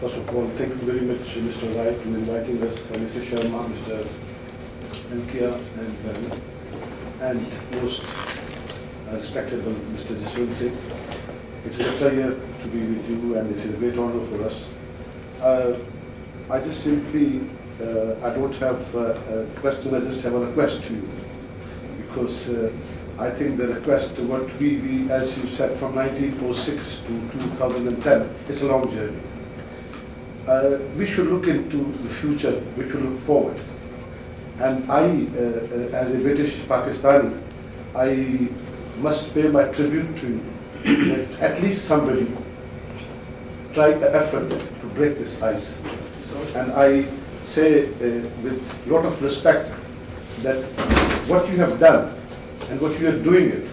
First of all, thank you very much, Mr. Wright, for inviting us, and Mr. Sharma, Mr. Ankia, and, um, and most uh, respectable Mr. Jaswant Singh. It is a pleasure to be with you, and it is a great honor for us. Uh, I just simply, uh, I don't have uh, a question, I just have a request to you. Because uh, I think the request, what we, we, as you said, from 1906 to 2010, it's a long journey. Uh, we should look into the future, we should look forward. And I, uh, uh, as a British Pakistani, I must pay my tribute to you. That at least somebody try an effort to break this ice. And I say uh, with a lot of respect that what you have done and what you are doing it,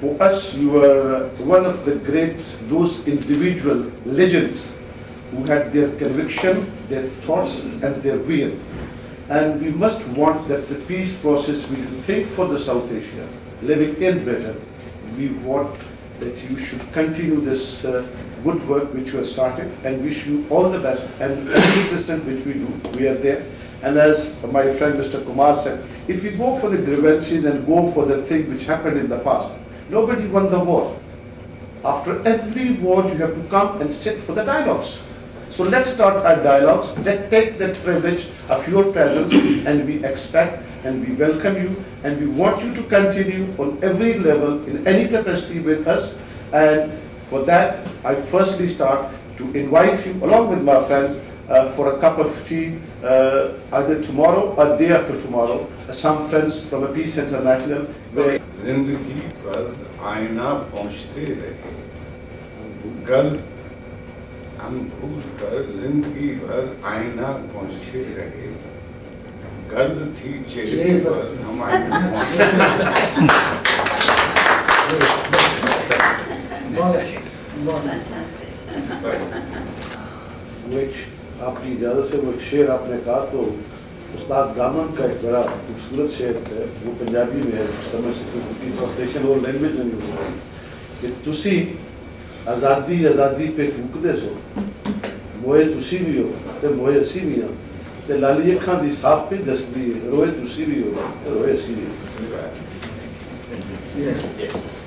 for us you are one of the great, those individual legends who had their conviction, their thoughts and their will. And we must want that the peace process we think for the South Asia, living in Britain, we want that you should continue this uh, good work which you have started and wish you all the best. And any assistance which we do, we are there. And as my friend Mr. Kumar said, if you go for the grievances and go for the thing which happened in the past, nobody won the war. After every war, you have to come and sit for the dialogues. So let's start our dialogues. Let's take that privilege of your presence and we expect and we welcome you and we want you to continue on every level in any capacity with us. And for that, I firstly start to invite you along with my friends uh, for a cup of tea uh, either tomorrow or day after tomorrow. Uh, some friends from a Peace International. Where जिंदगी पर आईना पहुंचते रहे कल हम भूल कर ज़िंदगी भर आईना पहुँचते रहे। गर्द थी चेहरे पर हम आईना आपकी इजाज़त से वो शेर आपने कहा तो उस्ताद दामन का एक बड़ा खूबसूरत शेर है वो पंजाबी में है समझ सकते ट्रांसलेशन और लैंग्वेज में है। कि तुसी आज़ादी आज़ादी पे फूकदे सो मोए तुसी भी हो ते मोए असी भी हाँ ते लाली अखां दी साफ पे दसदी रोए तुसी भी हो ते रोए असी भी हो Yes.